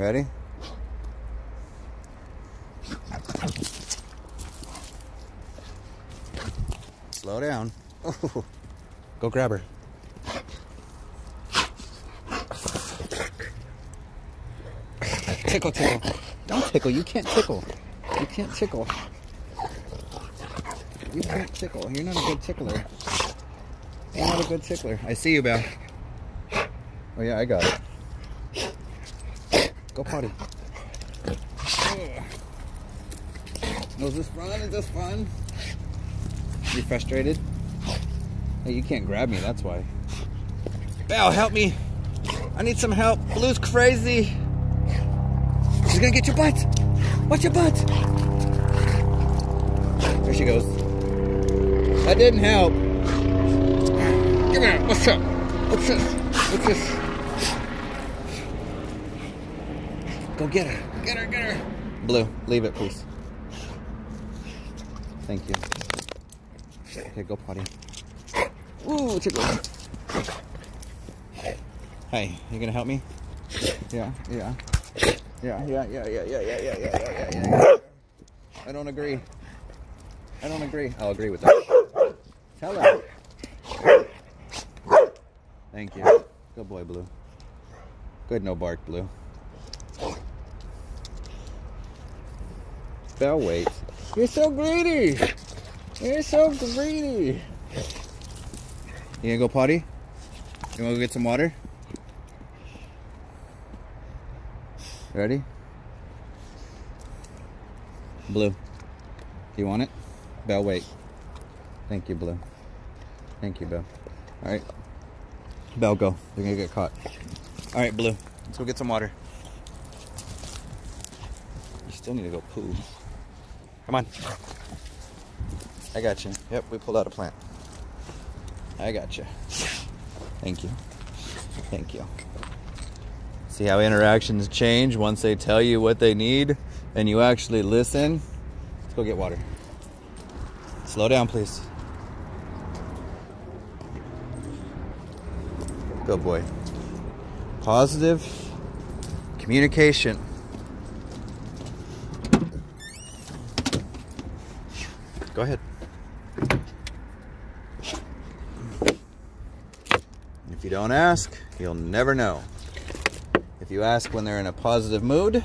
Ready? Slow down. Oh, go grab her. Tickle, tickle. Don't tickle. You can't tickle. You can't tickle. You can't tickle. You're not a good tickler. You're not a good tickler. I see you, Belle. Oh, yeah, I got it. Go potty. Was this fun? Is this fun? You frustrated? Hey, you can't grab me, that's why. Belle, help me. I need some help. Blue's crazy. She's gonna get your butt. Watch your butt. There she goes. That didn't help. Give me that. What's up? What's this? What's this? Go get her. Get her, get her. Blue, leave it, please. Thank you. Okay, go potty. Ooh, tickle. Hey, you gonna help me? Yeah, yeah. Yeah, yeah, yeah, yeah, yeah, yeah, yeah, yeah, yeah, yeah, yeah. I don't agree. I don't agree. I'll agree with that. Tell her. Thank you. Good boy, Blue. Good, no bark, Blue. Belle, wait. You're so greedy. You're so greedy. You gonna go potty? You wanna go get some water? Ready? Blue. Do you want it? Belle, wait. Thank you, Blue. Thank you, Belle. All right. Belle, go. You're gonna get caught. All right, Blue. Let's go get some water. You still need to go poo. Come on. I got you. Yep, we pulled out a plant. I got you. Thank you. Thank you. See how interactions change once they tell you what they need and you actually listen? Let's go get water. Slow down, please. Good boy. Positive communication. Go ahead. If you don't ask, you'll never know. If you ask when they're in a positive mood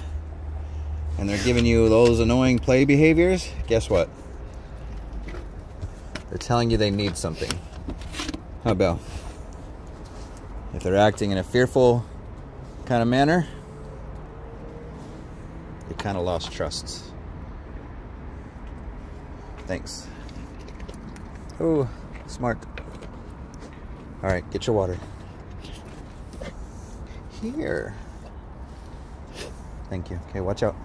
and they're giving you those annoying play behaviors, guess what? They're telling you they need something. How about? If they're acting in a fearful kind of manner, you kind of lost trust. Thanks. Oh, smart. All right, get your water. Here. Thank you. Okay, watch out.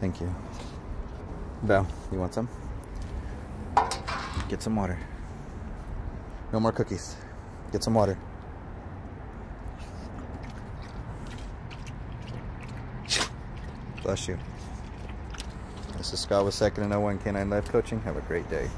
Thank you. Belle, you want some? Get some water. No more cookies. Get some water. Bless you. This is Scott with Second to No One Canine Life Coaching. Have a great day.